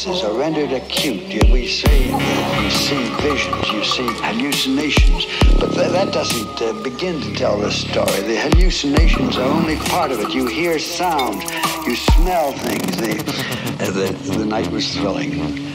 senses are rendered acute. We say you see visions, you see hallucinations, but th- that doesn't uh, begin to tell the story. The hallucinations are only part of it. You hear sounds, you smell things. The, uh, the, the night was thrilling.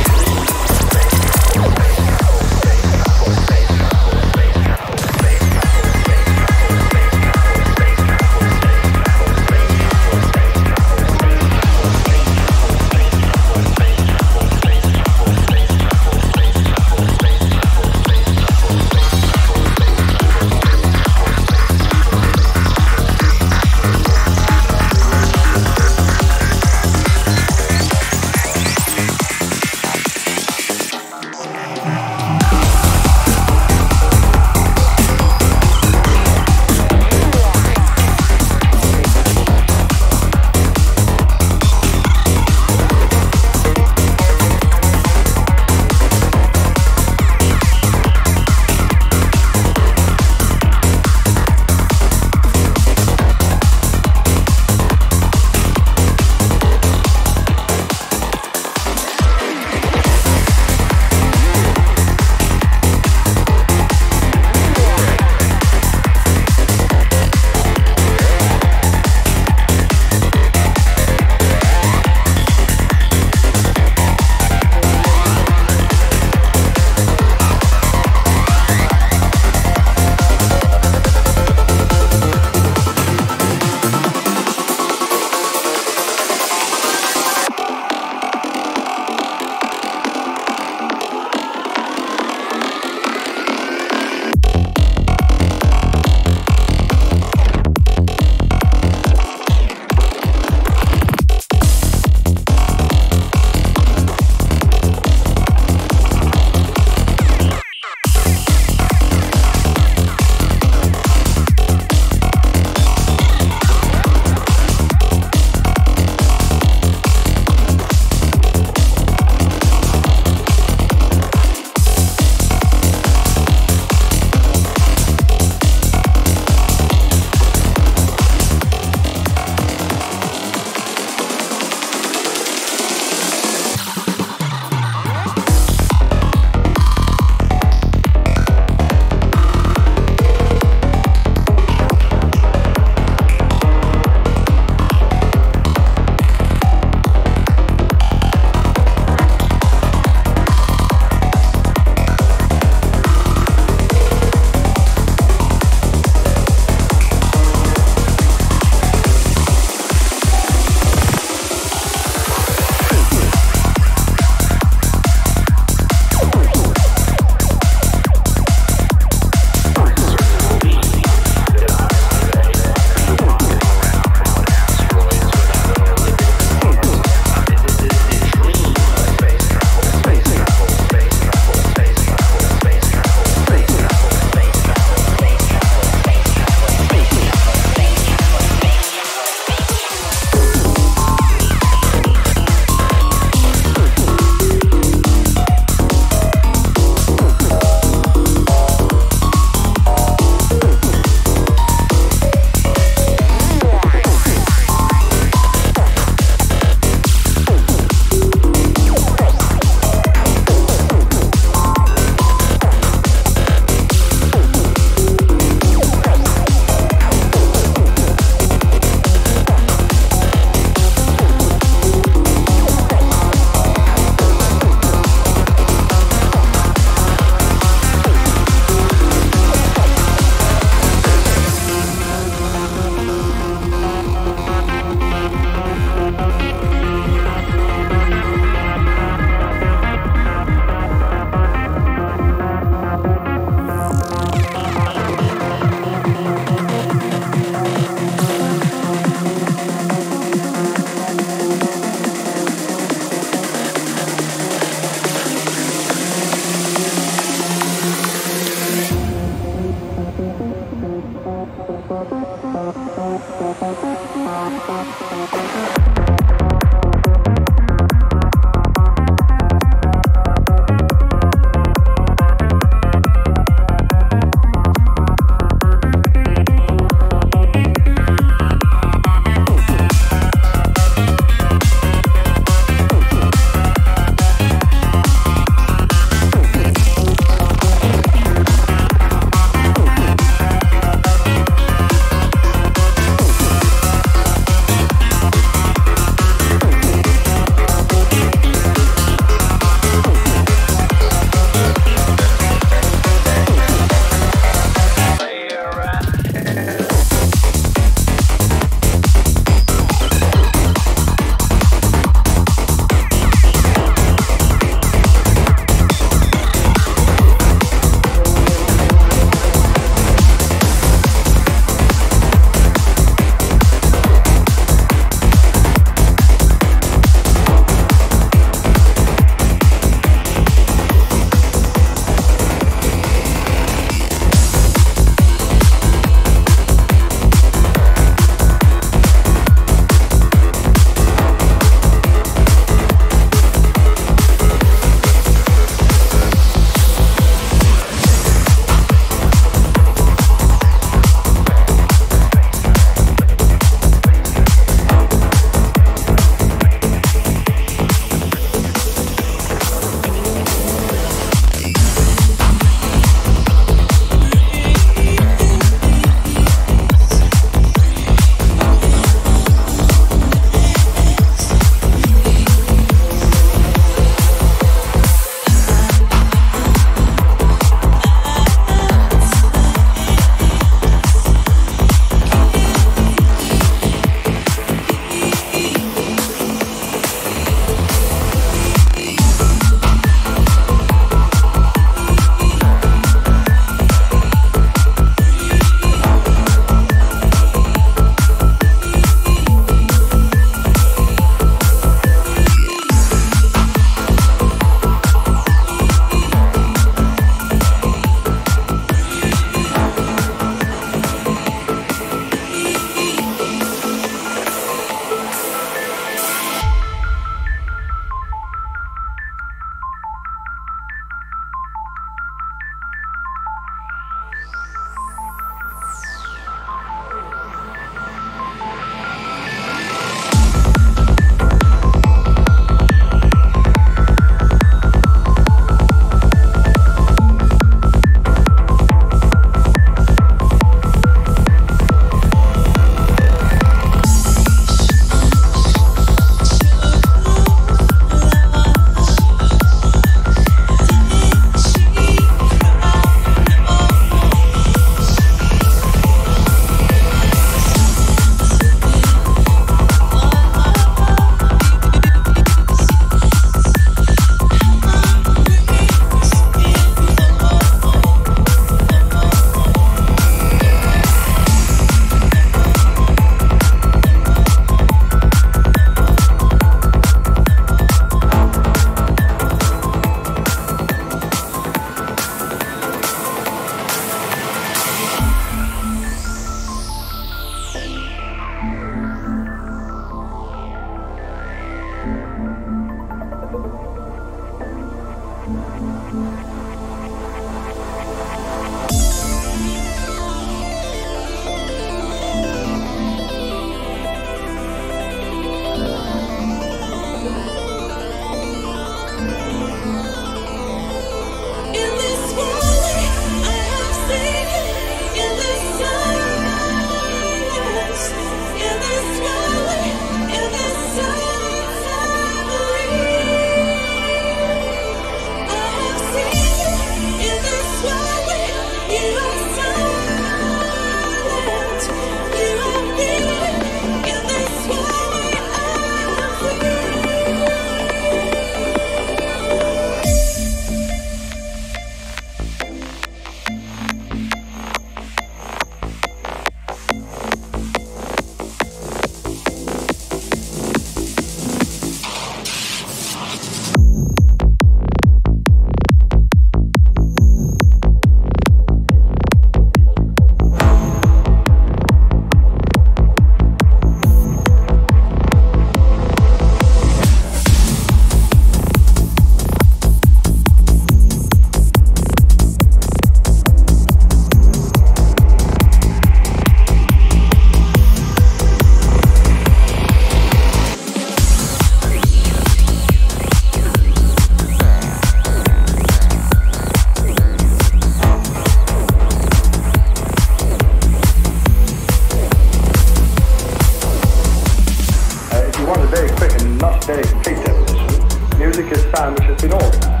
music is sandwiches in order.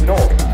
In order.